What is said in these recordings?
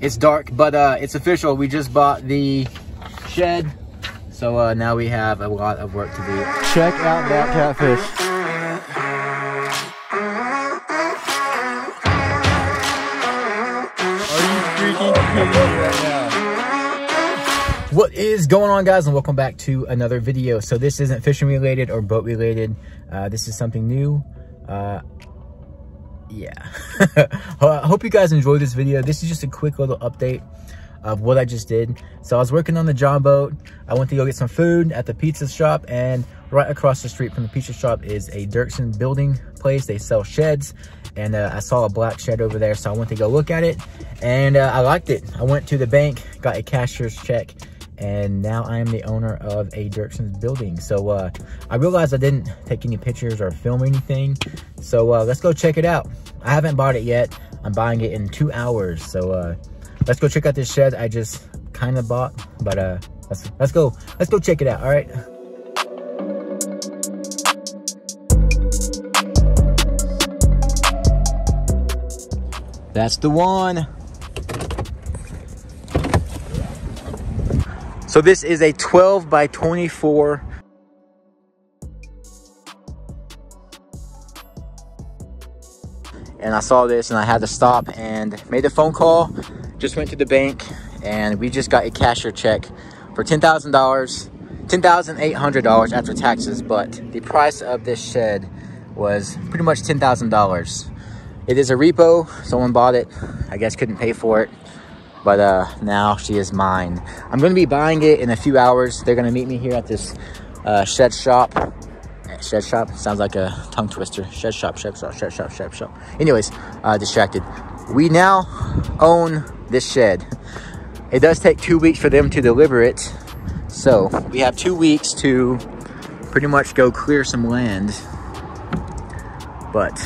It's dark, but uh, it's official. We just bought the shed. So uh, now we have a lot of work to do. Check out that catfish. Are you freaking kidding me right now? What is going on guys and welcome back to another video. So this isn't fishing related or boat related. Uh, this is something new. Uh, yeah. I hope you guys enjoyed this video. This is just a quick little update of what I just did. So I was working on the Jon boat. I went to go get some food at the pizza shop and right across the street from the pizza shop is a Derksen building place. They sell sheds and uh, I saw a black shed over there. So I went to go look at it and uh, I liked it. I went to the bank, got a cashier's check and now I am the owner of a Derksen's building. So uh, I realized I didn't take any pictures or film anything. So uh, let's go check it out. I haven't bought it yet. I'm buying it in two hours. So uh, let's go check out this shed I just kind of bought. But uh, let's, let's go, let's go check it out, all right? That's the one. So this is a 12 by 24 and I saw this and I had to stop and made a phone call. Just went to the bank and we just got a cashier check for $10,000, $10,800 after taxes, but the price of this shed was pretty much $10,000. It is a repo, someone bought it, I guess couldn't pay for it, but uh, now she is mine. I'm gonna be buying it in a few hours. They're gonna meet me here at this uh, shed shop Shed shop sounds like a tongue twister. Shed shop, shed shop, shed shop, shed shop. Anyways, uh, distracted. We now own this shed. It does take two weeks for them to deliver it. So we have two weeks to pretty much go clear some land. But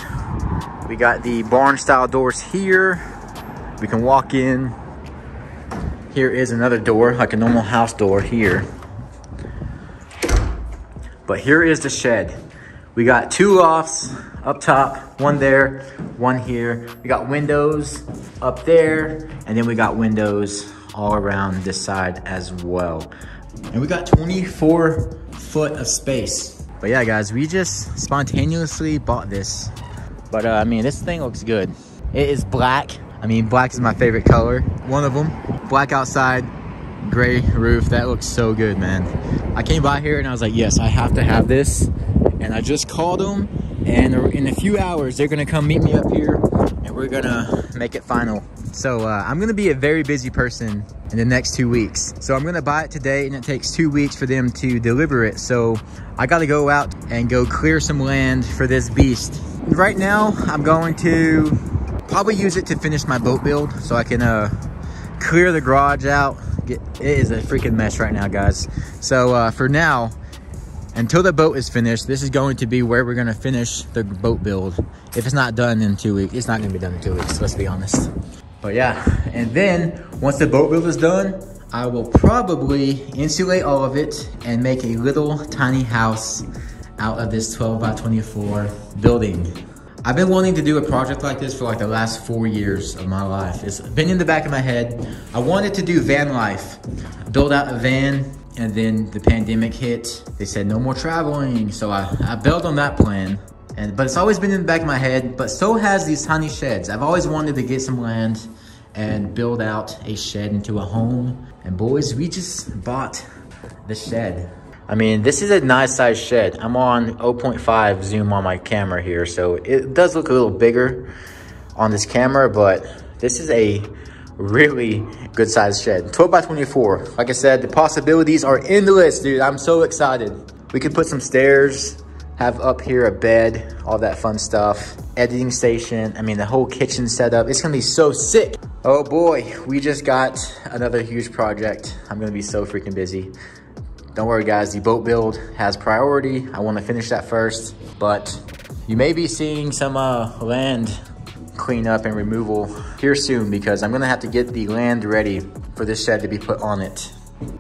we got the barn style doors here. We can walk in. Here is another door, like a normal house door here. But here is the shed. We got two lofts up top, one there, one here. We got windows up there, and then we got windows all around this side as well. And we got 24 foot of space. But yeah, guys, we just spontaneously bought this. But uh, I mean, this thing looks good. It is black. I mean, black is my favorite color. One of them, black outside, gray roof. That looks so good, man. I came by here and I was like, yes, I have to have this. And I just called them and in a few hours, they're gonna come meet me up here and we're gonna make it final. So uh, I'm gonna be a very busy person in the next two weeks. So I'm gonna buy it today and it takes two weeks for them to deliver it. So I gotta go out and go clear some land for this beast. Right now, I'm going to probably use it to finish my boat build so I can uh, clear the garage out, Get, it is a freaking mess right now, guys. So uh, for now, until the boat is finished, this is going to be where we're gonna finish the boat build. If it's not done in two weeks, it's not gonna be done in two weeks, let's be honest. But yeah, and then once the boat build is done, I will probably insulate all of it and make a little tiny house out of this 12 by 24 building. I've been wanting to do a project like this for like the last four years of my life. It's been in the back of my head. I wanted to do van life, build out a van, and then the pandemic hit. They said no more traveling, so I, I built on that plan. And But it's always been in the back of my head, but so has these tiny sheds. I've always wanted to get some land and build out a shed into a home. And boys, we just bought the shed. I mean, this is a nice size shed. I'm on 0.5 zoom on my camera here, so it does look a little bigger on this camera, but this is a really good size shed. 12 by 24. Like I said, the possibilities are endless, dude. I'm so excited. We could put some stairs, have up here a bed, all that fun stuff. Editing station, I mean, the whole kitchen setup. It's gonna be so sick. Oh boy, we just got another huge project. I'm gonna be so freaking busy. Don't worry guys, the boat build has priority. I wanna finish that first, but you may be seeing some uh, land cleanup and removal here soon because I'm gonna have to get the land ready for this shed to be put on it.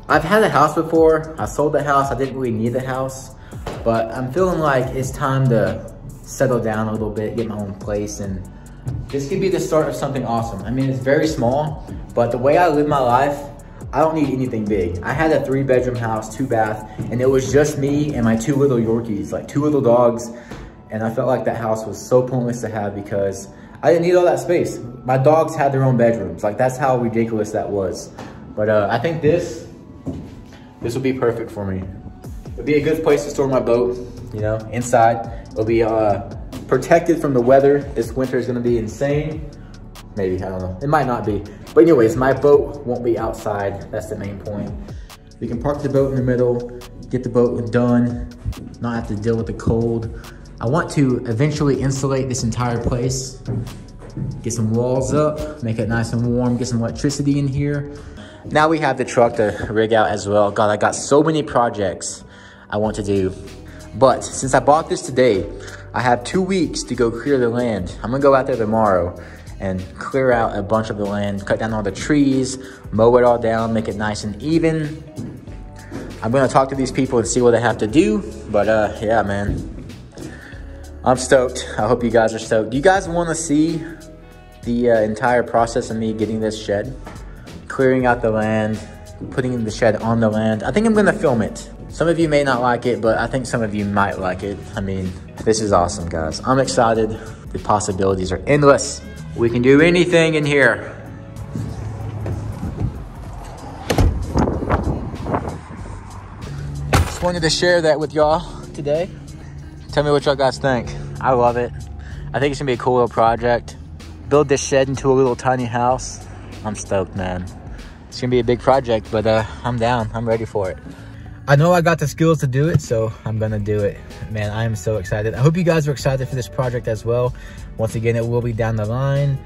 I've had a house before. I sold the house. I didn't really need the house, but I'm feeling like it's time to settle down a little bit, get my own place, and this could be the start of something awesome. I mean, it's very small, but the way I live my life, I don't need anything big. I had a three bedroom house, two bath, and it was just me and my two little Yorkies, like two little dogs. And I felt like that house was so pointless to have because I didn't need all that space. My dogs had their own bedrooms. Like that's how ridiculous that was. But uh, I think this, this will be perfect for me. It'll be a good place to store my boat, you know, inside. It'll be uh, protected from the weather. This winter is gonna be insane. Maybe, I don't know. It might not be. But anyways, my boat won't be outside. That's the main point. We can park the boat in the middle, get the boat done, not have to deal with the cold. I want to eventually insulate this entire place, get some walls up, make it nice and warm, get some electricity in here. Now we have the truck to rig out as well. God, I got so many projects I want to do. But since I bought this today, I have two weeks to go clear the land. I'm gonna go out there tomorrow and clear out a bunch of the land, cut down all the trees, mow it all down, make it nice and even. I'm gonna talk to these people and see what they have to do, but uh, yeah, man. I'm stoked. I hope you guys are stoked. Do you guys wanna see the uh, entire process of me getting this shed? Clearing out the land, putting the shed on the land. I think I'm gonna film it. Some of you may not like it, but I think some of you might like it. I mean, this is awesome, guys. I'm excited. The possibilities are endless. We can do anything in here. Just wanted to share that with y'all today. Tell me what y'all guys think. I love it. I think it's gonna be a cool little project. Build this shed into a little tiny house. I'm stoked, man. It's gonna be a big project, but uh, I'm down. I'm ready for it. I know I got the skills to do it, so I'm gonna do it. Man, I am so excited. I hope you guys are excited for this project as well. Once again, it will be down the line.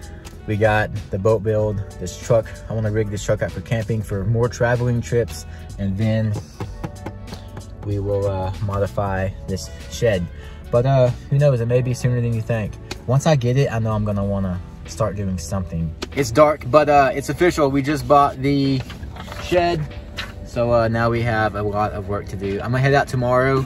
We got the boat build, this truck. I wanna rig this truck out for camping for more traveling trips. And then we will uh, modify this shed. But uh, who knows, it may be sooner than you think. Once I get it, I know I'm gonna wanna start doing something. It's dark, but uh, it's official. We just bought the shed so uh, now we have a lot of work to do. I'm gonna head out tomorrow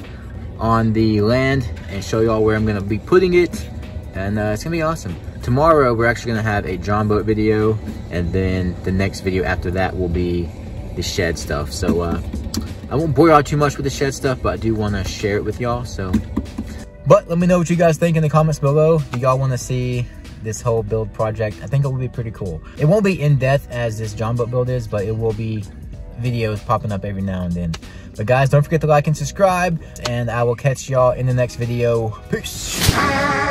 on the land and show y'all where I'm gonna be putting it. And uh, it's gonna be awesome. Tomorrow, we're actually gonna have a Jon boat video. And then the next video after that will be the shed stuff. So uh, I won't bore y'all too much with the shed stuff, but I do wanna share it with y'all, so. But let me know what you guys think in the comments below. Do y'all wanna see this whole build project? I think it will be pretty cool. It won't be in depth as this Jon boat build is, but it will be videos popping up every now and then. But guys, don't forget to like and subscribe, and I will catch y'all in the next video. Peace.